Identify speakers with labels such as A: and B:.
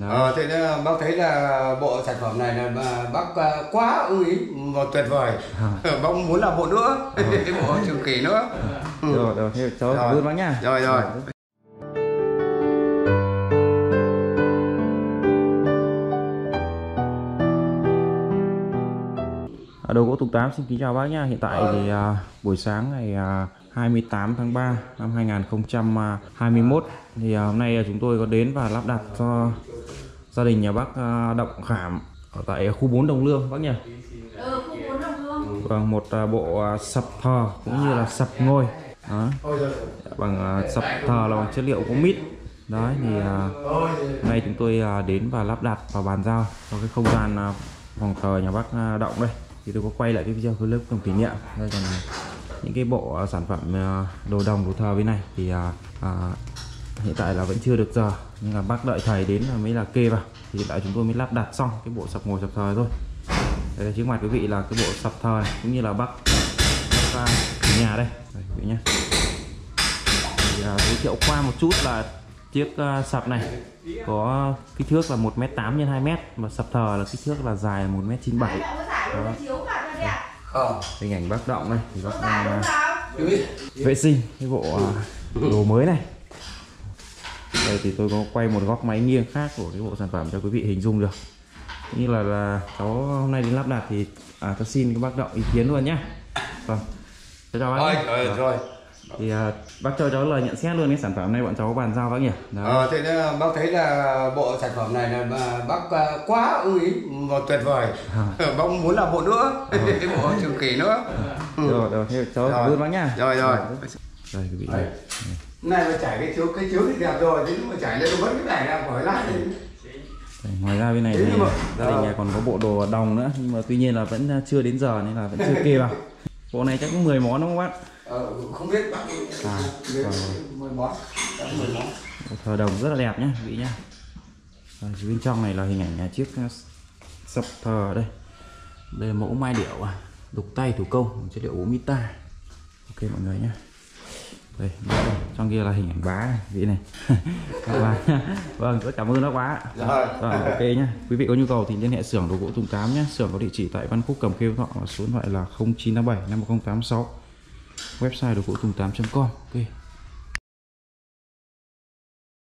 A: Ờ, thế nên bác thấy là bộ sản phẩm này là bác à, quá ưng ý và tuyệt vời.
B: À.
A: bác muốn làm bộ nữa, bộ trường kỳ nữa. Ừ.
B: rồi rồi thế cháu
A: Rồi.
B: cảm ơn bác nhá
A: Rồi rồi.
B: À, đầu gỗ Tùng Tám xin kính chào bác nhá. Hiện tại thì à, buổi sáng ngày à, 28 tháng 3 năm 2021 thì à, hôm nay à, chúng tôi có đến và lắp đặt cho gia đình nhà bác à, Động Khảm ở tại khu 4 Đồng Lương bác nhỉ.
C: Ừ, khu bốn đồng hương.
B: Vâng, một à, bộ à, sập thờ cũng như là sập ngôi. Đó. Bằng à, sập thờ là bằng chất liệu gỗ mít. Đấy thì hôm nay chúng tôi đến và lắp đặt và bàn giao cho cái không gian phòng thờ nhà bác Động đây. Thì tôi có quay lại cái video clip cùng kỷ niệm. Đây còn những cái bộ sản phẩm đồ đồng đồ thờ bên này thì hiện tại là vẫn chưa được giờ nhưng là bác đợi thầy đến là mới là kê vào. Thì hiện tại chúng tôi mới lắp đặt xong cái bộ sập ngồi sập thờ thôi. Đây là trước mặt quý vị là cái bộ sập thờ này cũng như là bác ra nhà đây. Đây, quý vị nhé. Thì à, giới thiệu qua một chút là chiếc à, sập này có kích thước là 1m8 x 2m và sập thờ là kích thước là dài là 1m97
C: cho đẹp.
A: Không.
B: hình ảnh bác động đây thì bác đang
A: vị,
B: vệ sinh cái bộ à, đồ mới này đây thì tôi có quay một góc máy nghiêng khác của cái bộ sản phẩm cho quý vị hình dung được như là là cháu hôm nay đến lắp đặt thì à, tôi xin các bác động ý kiến luôn nhá vâng cháu chào bác
A: Rồi,
B: nhé.
A: rồi,
B: Vâng.
A: rồi.
B: thì à, bác cho cháu lời nhận xét luôn cái sản phẩm này bọn cháu bàn giao bác nhỉ Đó.
A: Ờ, thế nên bác thấy là bộ sản phẩm này là mà bác à, quá ưng ý và tuyệt vời. Bác muốn làm bộ nữa, bộ trường kỳ nữa. Ừ.
B: rồi rồi thế cháu cảm ơn bác nhá
A: Rồi, rồi.
B: Đây quý vị này.
A: Này mà trải cái chiếu cái chiếu thì đẹp rồi, thế nhưng mà trải lên nó vẫn cái này là khỏi lát đi.
B: Ngoài ra bên này thì gia đình nhà còn có bộ đồ đồng nữa nhưng mà tuy nhiên là vẫn chưa đến giờ nên là vẫn chưa kê vào. Bộ này chắc cũng 10 món đúng không bác?
A: Ờ, không biết bác
B: À,
A: biết
B: vâng.
A: mười món, đã mười món.
B: Bộ thờ đồng rất là đẹp nhá quý vị nhá. Rồi, bên trong này là hình ảnh nhà chiếc uh, sập thờ đây. Đây là mẫu mai điệu à đục tay thủ công chất liệu gỗ mita ok mọi người nhá đây trong kia là hình ảnh bá này, vị này các bác vâng rất cảm ơn các bác
A: Rồi.
B: Vâng, ok nhá. Quý vị có nhu cầu thì liên hệ xưởng đồ gỗ Tùng Tám nhé. Xưởng có địa chỉ tại Văn Phúc Cầm Khê Thọ số điện thoại là 0987 51086. Website đồ gỗ tùng 8.com. Ok.